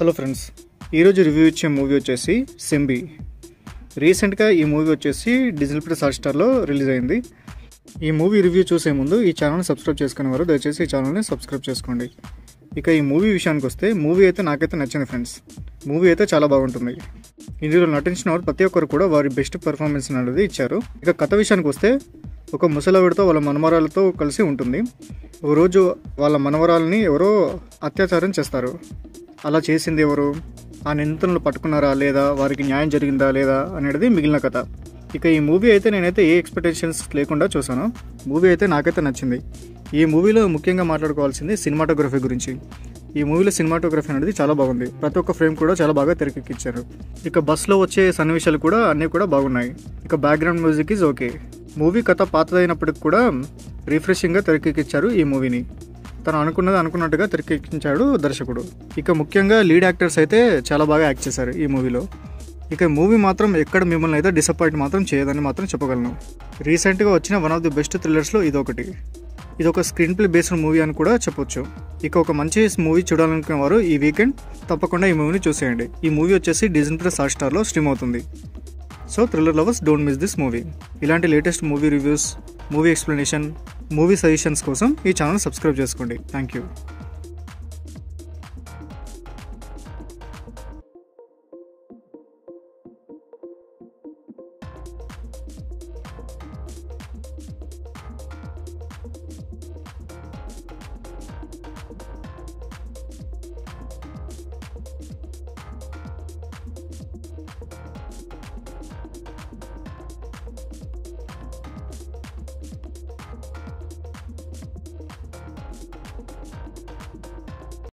Hello friends ఈరోజు review ఇచ్చే movie వచ్చేసి సింబి. రీసెంట్గా ఈ మూవీ వచ్చేసి డిజిటల్ ప్లస్ హాట్స్టార్లో రిలీజ్ అయింది. ఈ మూవీ రివ్యూ చూసే ముందు ఈ ఛానల్ని సబ్స్క్రైబ్ చేసుకునేవారు దయచేసి ఈ ఛానల్ని సబ్స్క్రైబ్ చేసుకోండి. ఇక ఈ మూవీ విషయానికి వస్తే మూవీ అయితే నాకైతే నచ్చింది ఫ్రెండ్స్. మూవీ అయితే చాలా బాగుంటుంది. ఇందులో నటించిన వారు ప్రతి ఒక్కరు కూడా వారి బెస్ట్ పర్ఫార్మెన్స్ అనేది ఇచ్చారు. ఇక కథ విషయానికి వస్తే ఒక ముసలవిడితో వాళ్ళ మనవరాలతో కలిసి ఉంటుంది. ఓ రోజు వాళ్ళ మనవరాలని ఎవరో అత్యాచారం చేస్తారు. అలా చేసింది ఎవరు? ఆ నిందితులను పట్టుకున్నారా? లేదా వారికి న్యాయం జరిగిందా? లేదా అనేది మిగిలిన కథ. ఇక ఈ మూవీ అయితే నేనైతే ఏ ఎక్స్పెక్టేషన్స్ లేకుండా చూసాను మూవీ అయితే నాకైతే నచ్చింది. ఈ మూవీలో ముఖ్యంగా మాట్లాడుకోవాల్సింది సినిమాటోగ్రఫీ గురించి. ఈ మూవీలో సినిమాటోగ్రఫీ అనేది చాలా బాగుంది. ప్రతి ఒక్క ఫ్రేమ్ కూడా చాలా బాగా తెరకెక్కించారు ఇక బస్సులో వచ్చే సన్నివేశాలు కూడా అన్నీ కూడా బాగున్నాయి. ఇక background music is okay movie కథ పాతదైనప్పటికి కూడా రిఫ్రెషింగ్గా తెరకెక్కించారు ఈ మూవీని. తను అనుకున్నది అనుకున్నట్టుగా తెరకెక్కించాడు దర్శకుడు. ఇక ముఖ్యంగా లీడ్ యాక్టర్స్ అయితే చాలా బాగా యాక్ట్ చేశారు ఈ మూవీలో. ఇక మూవీ మాత్రం ఎక్కడ మిమ్మల్ని అయితే డిసప్పాయింట్ మాత్రం చేయదని మాత్రం చెప్పగలను. రీసెంట్గా వచ్చిన వన్ ఆఫ్ ది బెస్ట్ థ్రిల్లర్స్లో ఇది ఒకటి ఇది ఒక స్క్రీన్ ప్లే బేస్డ్ మూవీ అని కూడా చెప్పొచ్చు. ఇక ఒక మంచి మూవీ చూడాలనుకునే వారు ఈ వీకెండ్ తప్పకుండా ఈ మూవీని చూసేయండి. ఈ మూవీ వచ్చేసి డిజన్ ప్లస్ హాట్ స్టార్లో స్ట్రీమ్ అవుతుంది. So thriller lovers don't miss this movie ఇలాంటి latest movie reviews movie explanation movie suggestions కోసం ఈ ఛానల్ సబ్స్క్రైబ్ చేసుకోండి. Thank you